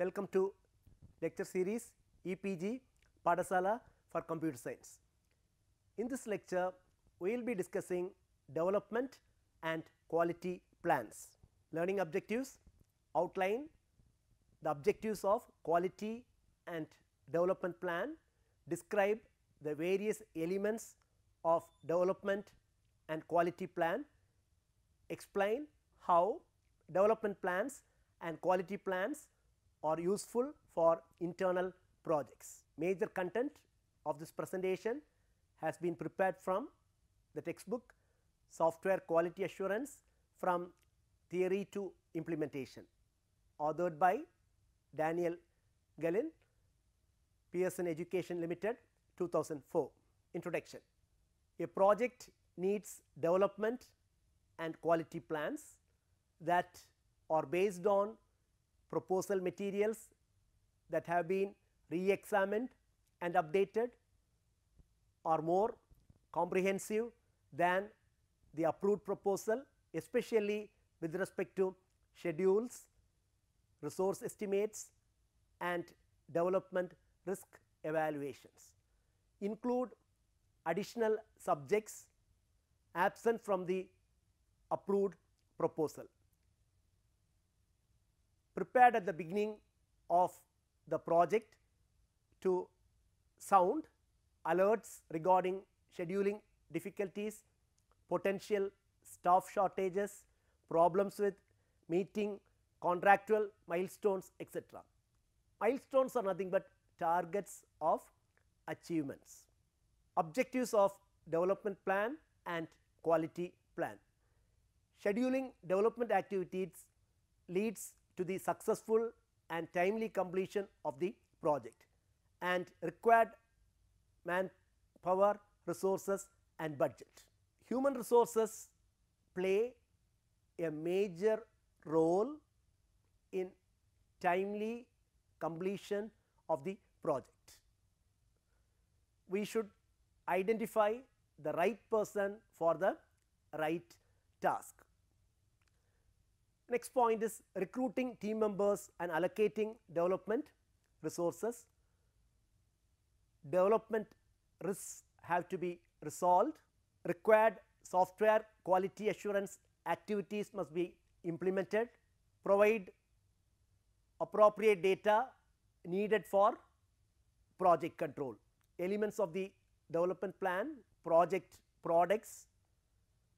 Welcome to lecture series EPG Pathshala for Computer Science. In this lecture, we will be discussing development and quality plans. Learning objectives outline the objectives of quality and development plan, describe the various elements of development and quality plan, explain how development plans and quality plans are useful for internal projects. Major content of this presentation has been prepared from the textbook Software Quality Assurance from Theory to Implementation, authored by Daniel Galin, Pearson Education Limited 2004. Introduction A project needs development and quality plans that are based on proposal materials that have been re-examined and updated are more comprehensive than the approved proposal especially with respect to schedules, resource estimates and development risk evaluations. Include additional subjects absent from the approved proposal. Prepared at the beginning of the project to sound alerts regarding scheduling difficulties, potential staff shortages, problems with meeting contractual milestones etc. Milestones are nothing but targets of achievements. Objectives of development plan and quality plan. Scheduling development activities leads to the successful and timely completion of the project and required manpower, resources and budget. Human resources play a major role in timely completion of the project. We should identify the right person for the right task. Next point is recruiting team members and allocating development resources. Development risks have to be resolved. Required software quality assurance activities must be implemented. Provide appropriate data needed for project control. Elements of the development plan, project products,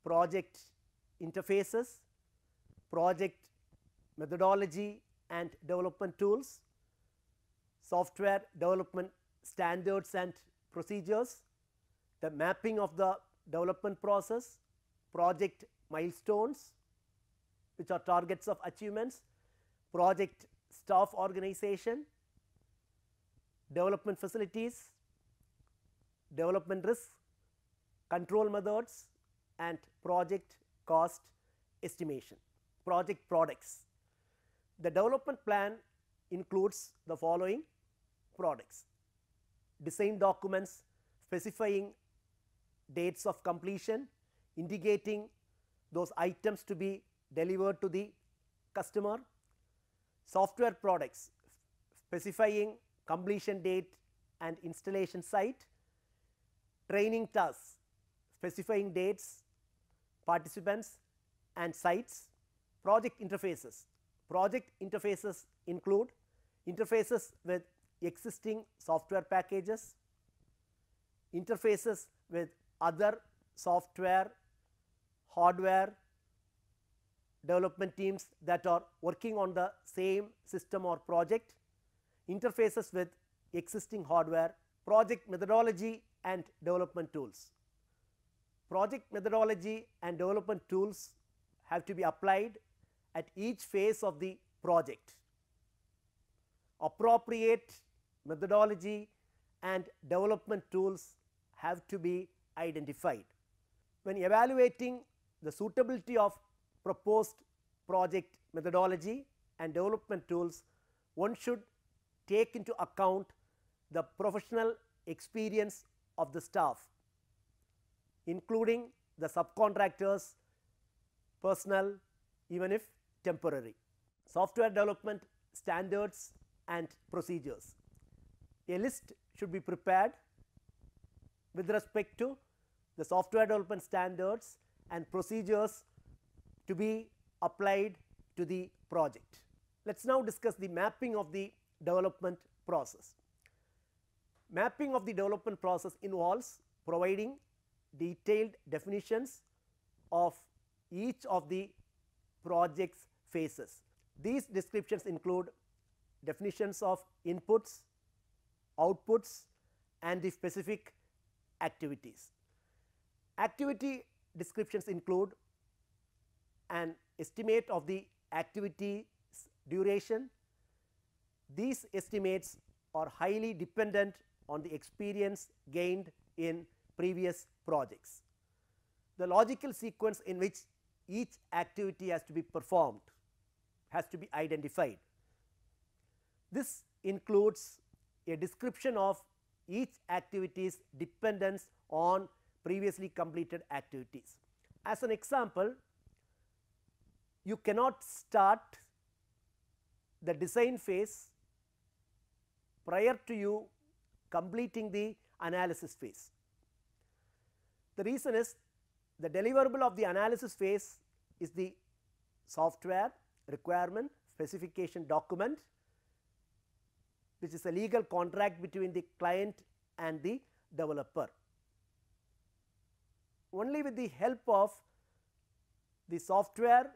project interfaces, project methodology and development tools, software development standards and procedures, the mapping of the development process, project milestones which are targets of achievements, project staff organization, development facilities, development risks, control methods and project cost estimation. Project products. The development plan includes the following products. Design documents specifying dates of completion, indicating those items to be delivered to the customer, software products specifying completion date and installation site, training tasks specifying dates, participants and sites, project interfaces. Project interfaces include interfaces with existing software packages, interfaces with other software, hardware development teams that are working on the same system or project, interfaces with existing hardware, project methodology and development tools. Project methodology and development tools have to be applied at each phase of the project. Appropriate methodology and development tools have to be identified. When evaluating the suitability of proposed project methodology and development tools, one should take into account the professional experience of the staff, including the subcontractors, personnel even if temporary. Software development standards and procedures. A list should be prepared with respect to the software development standards and procedures to be applied to the project. Let us now discuss the mapping of the development process. Mapping of the development process involves providing detailed definitions of each of the project's phases. These descriptions include definitions of inputs, outputs and the specific activities. Activity descriptions include an estimate of the activity duration. These estimates are highly dependent on the experience gained in previous projects. The logical sequence in which each activity has to be performed has to be identified. This includes a description of each activity's dependence on previously completed activities. As an example, you cannot start the design phase prior to you completing the analysis phase. The reason is the deliverable of the analysis phase is the software requirement specification document which is a legal contract between the client and the developer. Only with the help of the software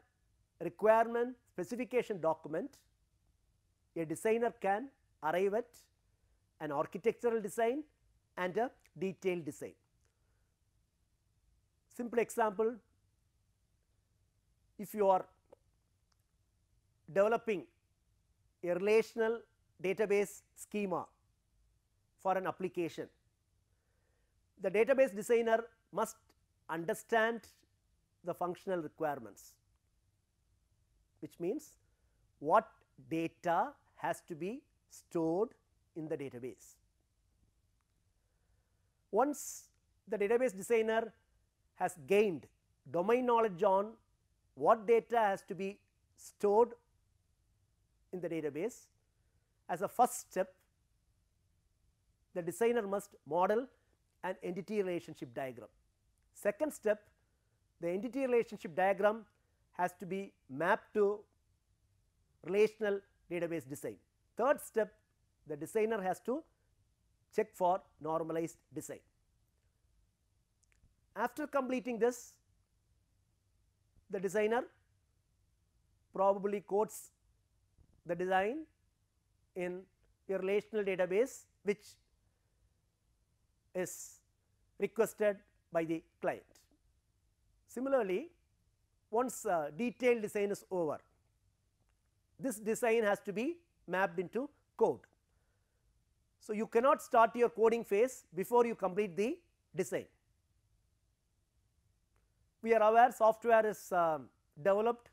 requirement specification document, a designer can arrive at an architectural design and a detailed design. Simple example, if you are developing a relational database schema for an application, the database designer must understand the functional requirements which means what data has to be stored in the database. Once the database designer has gained domain knowledge on what data has to be stored in the database, as a first step the designer must model an entity relationship diagram. Second step the entity relationship diagram has to be mapped to relational database design. Third step the designer has to check for normalized design. After completing this the designer probably codes the design in a relational database which is requested by the client. Similarly, once uh, detailed design is over, this design has to be mapped into code. So, you cannot start your coding phase before you complete the design. We are aware software is um, developed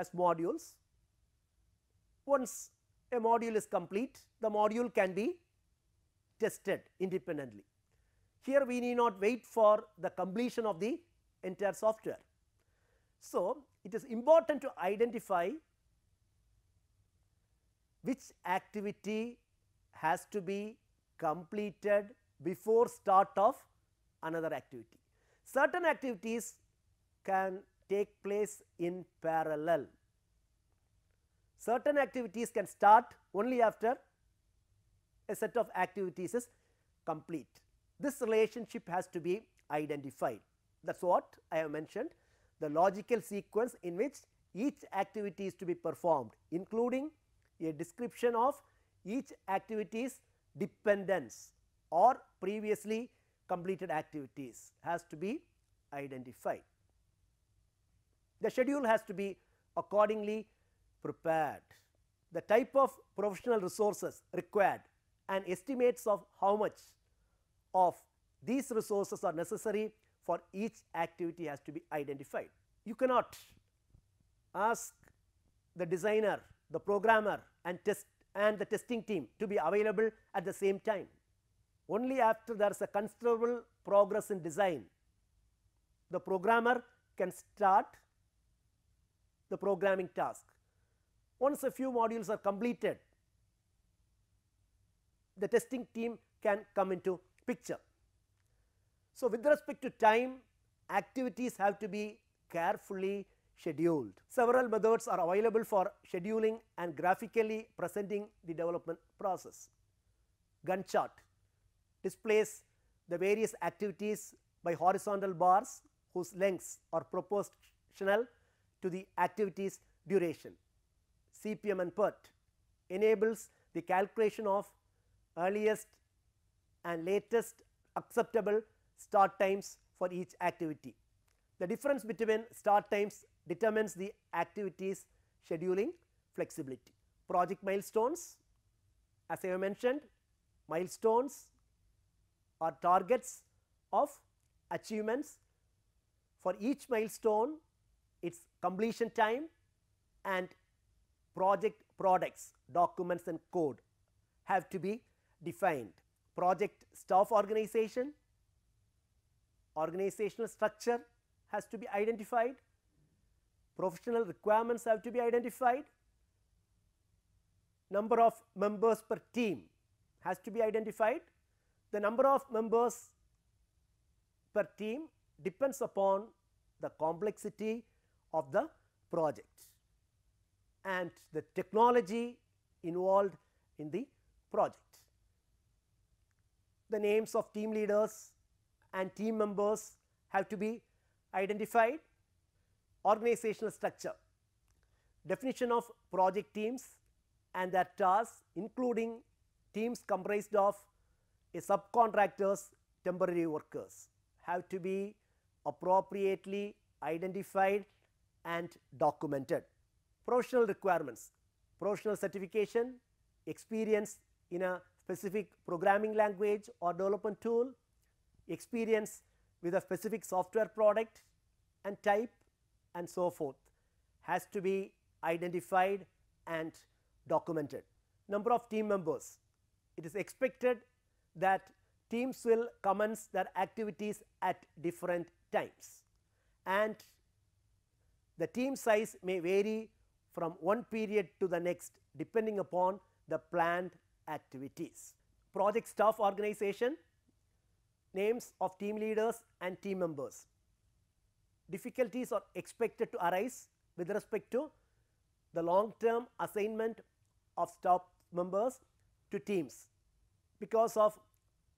as modules. Once a module is complete, the module can be tested independently. Here we need not wait for the completion of the entire software. So, it is important to identify which activity has to be completed before start of another activity. Certain activities can take place in parallel. Certain activities can start only after a set of activities is complete. This relationship has to be identified. That is what I have mentioned the logical sequence in which each activity is to be performed including a description of each activity's dependence or previously completed activities has to be identified. The schedule has to be accordingly prepared. The type of professional resources required and estimates of how much of these resources are necessary for each activity has to be identified. You cannot ask the designer, the programmer and test and the testing team to be available at the same time. Only after there is a considerable progress in design, the programmer can start the programming task. Once a few modules are completed, the testing team can come into picture. So, with respect to time, activities have to be carefully scheduled. Several methods are available for scheduling and graphically presenting the development process. Gantt chart displays the various activities by horizontal bars whose lengths are proportional to the activity's duration. CPM and PERT enables the calculation of earliest and latest acceptable start times for each activity. The difference between start times determines the activity's scheduling flexibility. Project milestones as I have mentioned milestones are targets of achievements for each milestone its completion time and project products documents and code have to be defined. Project staff organization organizational structure has to be identified. Professional requirements have to be identified. Number of members per team has to be identified. The number of members per team depends upon the complexity of the project and the technology involved in the project. The names of team leaders and team members have to be identified. Organizational structure, definition of project teams and their tasks including teams comprised of a subcontractors temporary workers have to be appropriately identified and documented. Professional requirements, professional certification, experience in a specific programming language or development tool, experience with a specific software product and type and so forth has to be identified and documented. Number of team members, it is expected that teams will commence their activities at different times and the team size may vary from one period to the next depending upon the planned activities. Project staff organization, names of team leaders and team members. Difficulties are expected to arise with respect to the long term assignment of staff members to teams because of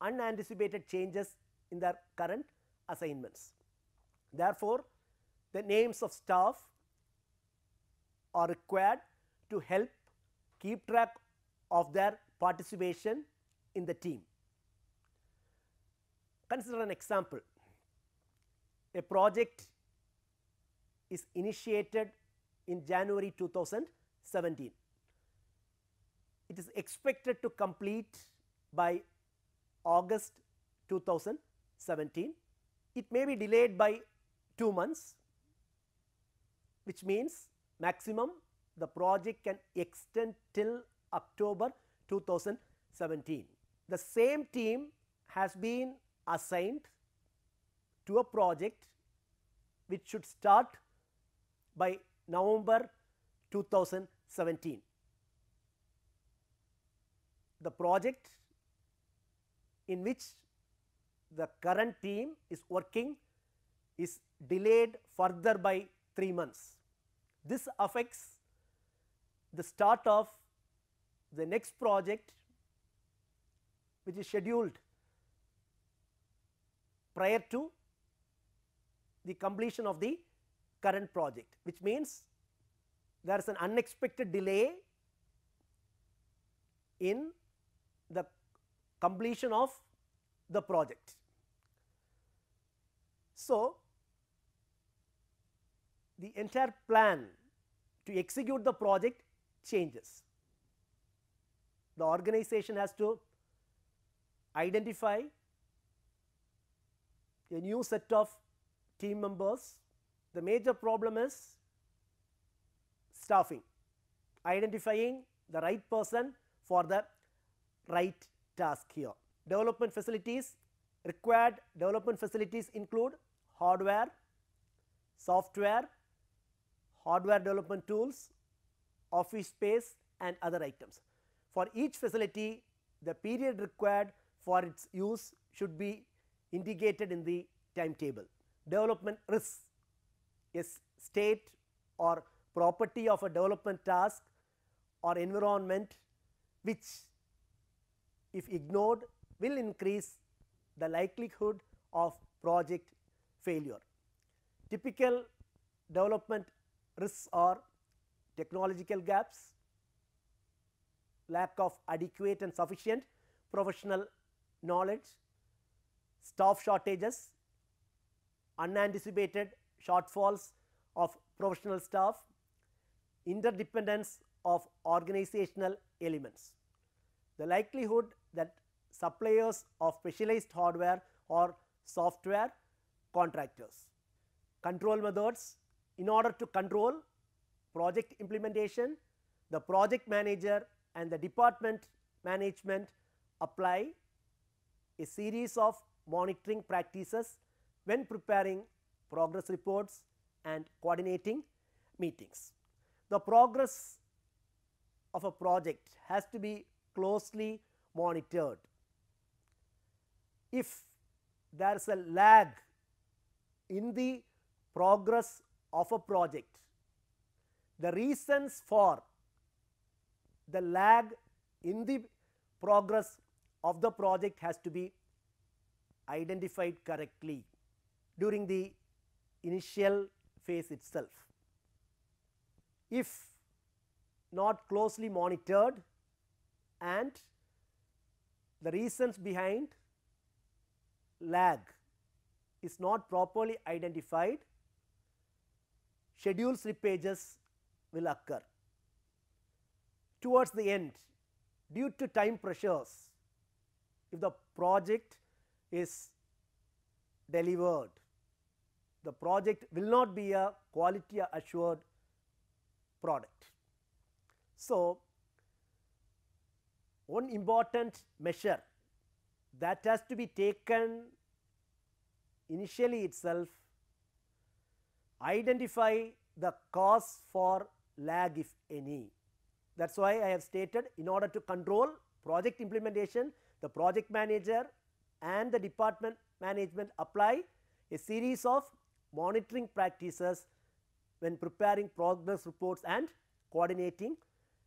unanticipated changes in their current assignments. Therefore, the names of staff are required to help keep track of their participation in the team. Consider an example. A project is initiated in January 2017. It is expected to complete by August 2017. It may be delayed by 2 months which means maximum the project can extend till October 2017. The same team has been assigned to a project which should start by November 2017. The project in which the current team is working is delayed further by 3 months. This affects the start of the next project which is scheduled prior to the completion of the current project which means there is an unexpected delay in the completion of the project. So, the entire plan to execute the project changes. The organization has to identify a new set of team members. The major problem is staffing, identifying the right person for the right task here. Development facilities required development facilities include hardware, software, hardware development tools, office space and other items. For each facility, the period required for its use should be indicated in the timetable. Development risks is state or property of a development task or environment which if ignored will increase the likelihood of project failure. Typical development risks are technological gaps, lack of adequate and sufficient professional knowledge, staff shortages, unanticipated shortfalls of professional staff, interdependence of organizational elements. The likelihood that suppliers of specialized hardware or software contractors. Control methods in order to control project implementation, the project manager and the department management apply a series of monitoring practices when preparing progress reports and coordinating meetings. The progress of a project has to be closely monitored. If there is a lag in the progress of a project, the reasons for the lag in the progress of the project has to be identified correctly during the initial phase itself. If not closely monitored and the reasons behind lag is not properly identified, schedule slippages will occur. Towards the end, due to time pressures, if the project is delivered, the project will not be a quality assured product. So, one important measure that has to be taken initially itself identify the cause for lag if any. That is why I have stated in order to control project implementation the project manager and the department management apply a series of monitoring practices when preparing progress reports and coordinating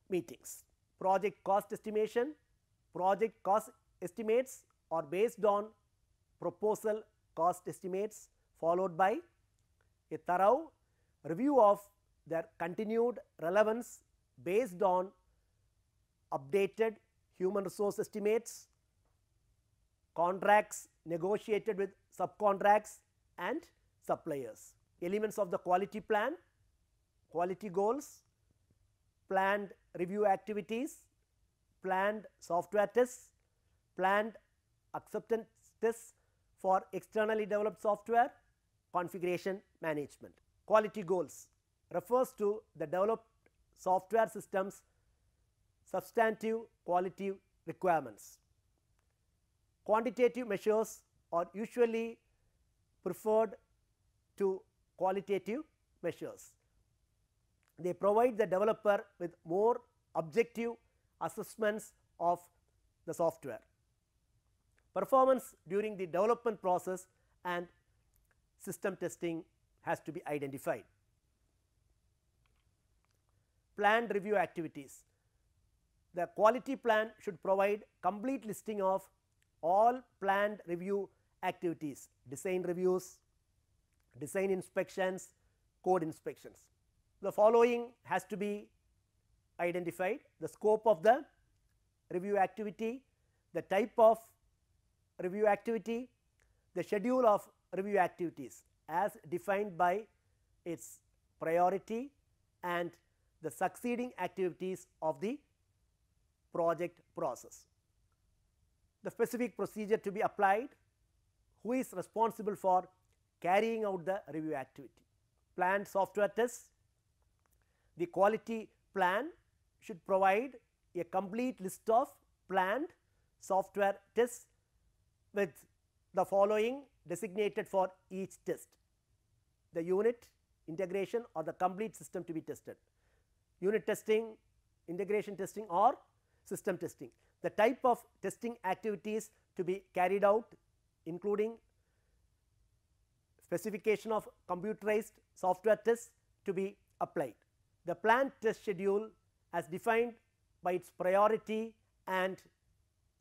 meetings. Project cost estimation, project cost estimates are based on proposal cost estimates followed by a thorough review of their continued relevance based on updated human resource estimates, contracts negotiated with subcontracts and suppliers. Elements of the quality plan, quality goals, planned review activities, planned software tests, planned acceptance tests for externally developed software, configuration management. Quality goals refers to the developed software systems substantive quality requirements. Quantitative measures are usually preferred to qualitative measures. They provide the developer with more objective assessments of the software. Performance during the development process and system testing has to be identified. Planned review activities. The quality plan should provide complete listing of all planned review activities, design reviews, design inspections, code inspections. The following has to be identified the scope of the review activity, the type of review activity, the schedule of review activities as defined by its priority and the succeeding activities of the project process. The specific procedure to be applied, who is responsible for carrying out the review activity. Planned software tests, the quality plan should provide a complete list of planned software tests with the following designated for each test. The unit, integration or the complete system to be tested. unit testing, integration testing or system testing. The type of testing activities to be carried out including specification of computerized software tests to be applied. The planned test schedule as defined by its priority and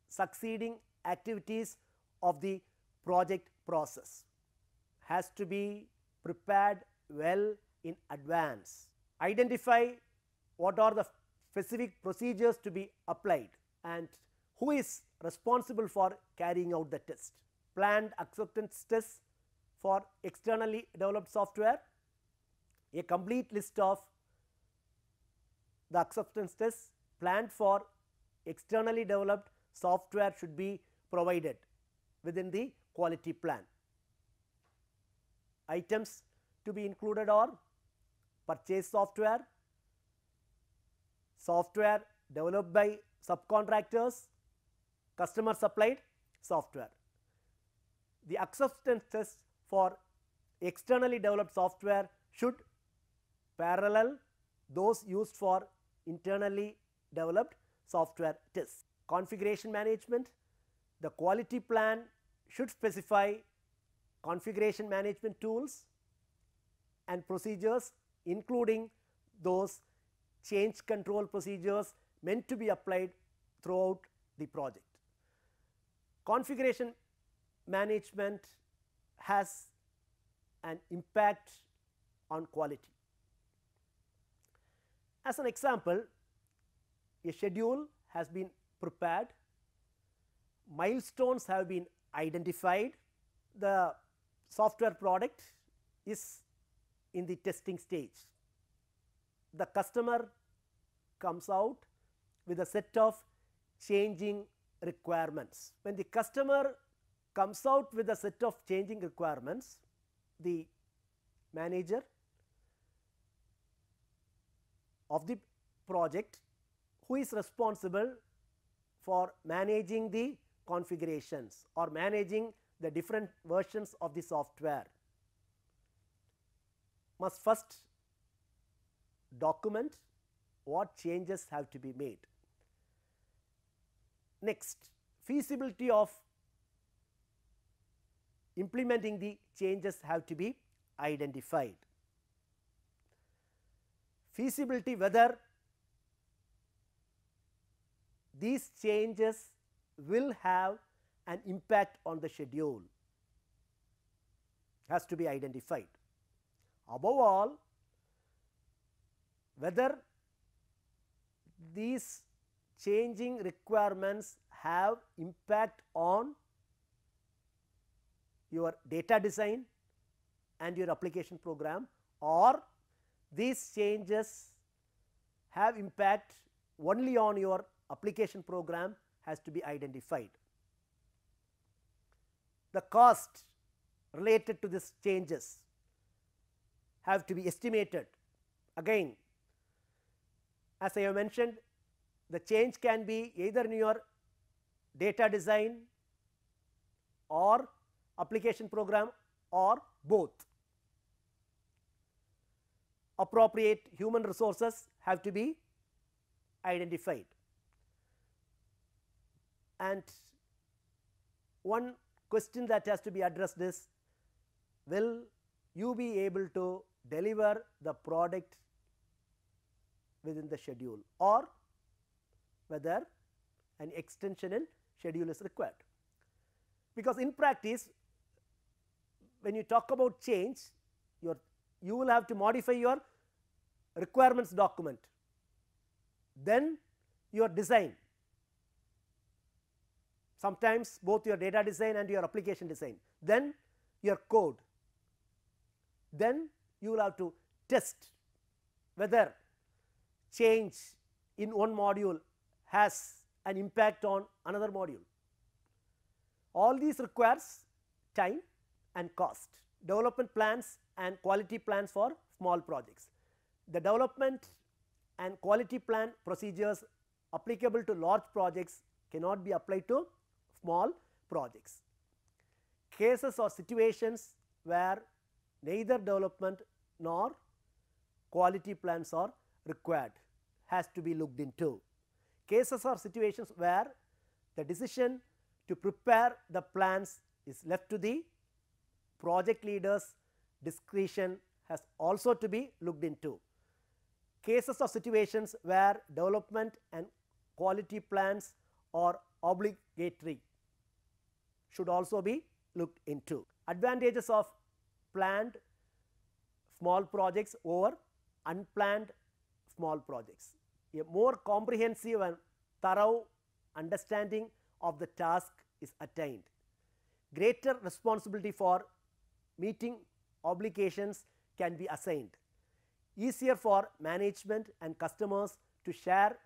succeeding activities of the project process has to be prepared well in advance. Identify what are the specific procedures to be applied and who is responsible for carrying out the test. Planned acceptance tests for externally developed software, a complete list of the acceptance tests planned for externally developed software should be provided within the quality plan. Items to be included are purchase software, software developed by subcontractors, customer supplied software. The acceptance test for externally developed software should parallel those used for internally developed software tests. Configuration management, the quality plan should specify configuration management tools and procedures including those change control procedures meant to be applied throughout the project. Configuration management has an impact on quality. As an example, a schedule has been prepared, milestones have been identified, the software product is in the testing stage. The customer comes out with a set of changing requirements. When the customer comes out with a set of changing requirements, the manager of the project who is responsible for managing the configurations or managing the different versions of the software must first document what changes have to be made. Next, feasibility of implementing the changes have to be identified. Feasibility whether these changes will have an impact on the schedule has to be identified. Above all, whether these changing requirements have impact on your data design and your application program or these changes have impact only on your application program has to be identified. The cost related to these changes have to be estimated. Again, as I have mentioned, the change can be either in your data design or application program or both. Appropriate human resources have to be identified. And one question that has to be addressed is will you be able to deliver the product within the schedule or whether an extension in schedule is required. Because in practice when you talk about change your you will have to modify your requirements document then your design sometimes both your data design and your application design then your code then you will have to test whether change in one module has an impact on another module. All these requires time and cost, development plans and quality plans for small projects. The development and quality plan procedures applicable to large projects cannot be applied to small projects. Cases or situations where neither development nor quality plans are required. has to be looked into. Cases or situations where the decision to prepare the plans is left to the project leaders discretion has also to be looked into. Cases or situations where development and quality plans are obligatory should also be looked into. Advantages of planned small projects over unplanned small projects. A more comprehensive and thorough understanding of the task is attained. Greater responsibility for meeting obligations can be assigned. Easier for management and customers to share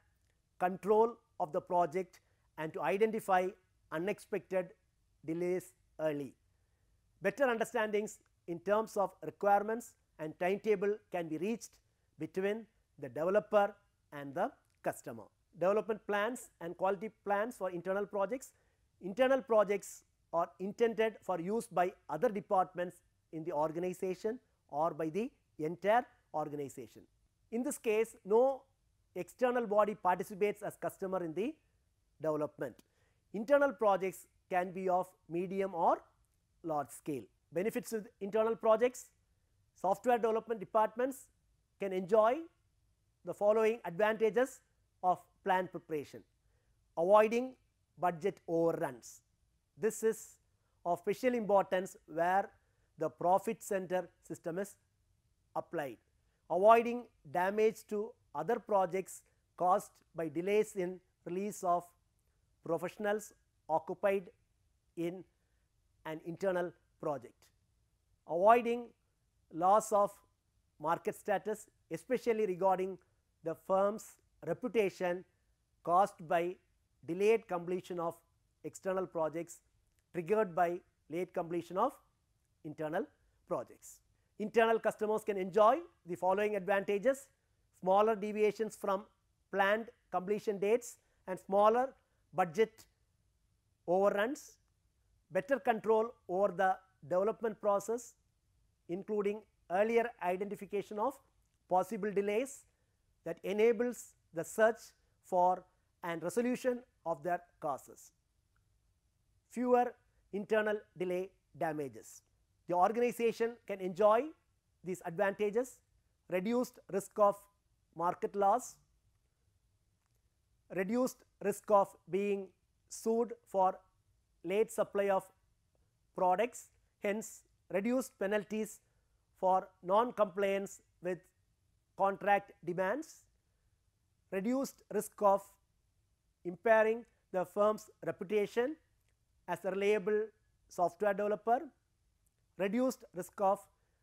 control of the project and to identify unexpected delays early. Better understandings in terms of requirements and timetable can be reached between the developer and the customer. Development plans and quality plans for internal projects. Internal projects are intended for use by other departments in the organization or by the entire organization. In this case, no external body participates as customer in the development. Internal projects can be of medium or large scale. Benefits with internal projects, software development departments can enjoy the following advantages of plan preparation. Avoiding budget overruns. This is of special importance where the profit center system is applied. Avoiding damage to other projects caused by delays in release of professionals occupied in an internal project. Avoiding loss of market status especially regarding the firm's reputation caused by delayed completion of external projects triggered by late completion of internal projects. Internal customers can enjoy the following advantages smaller deviations from planned completion dates and smaller budget overruns, better control over the development process including earlier identification of possible delays that enables the search for and resolution of their causes. Fewer internal delay damages. The organization can enjoy these advantages, reduced risk of market loss, reduced risk of being sued for late supply of products, hence reduced penalties for non-compliance with contract demands, reduced risk of impairing the firm's reputation as a reliable software developer, reduced risk of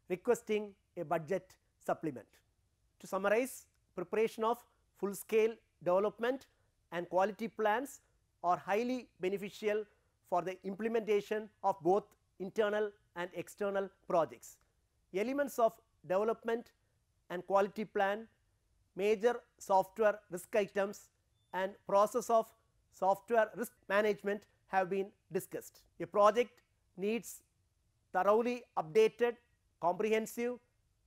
requesting a budget supplement. To summarize, preparation of full scale development and quality plans are highly beneficial for the implementation of both internal and external projects. Elements of development and quality plan, major software risk items and process of software risk management have been discussed. A project needs thoroughly updated, comprehensive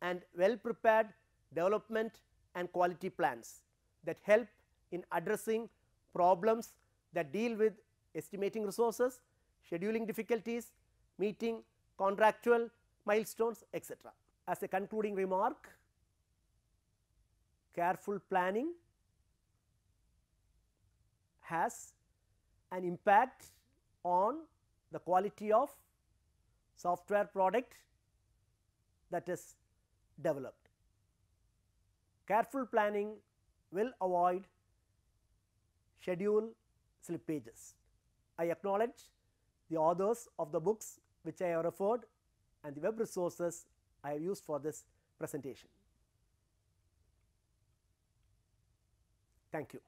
and well prepared development and quality plans that help in addressing problems that deal with estimating resources, scheduling difficulties, meeting contractual milestones etc. As a concluding remark, careful planning has an impact on the quality of software product that is developed. Careful planning will avoid schedule slippages. I acknowledge the authors of the books which I have referred and the web resources I have used for this presentation. Thank you.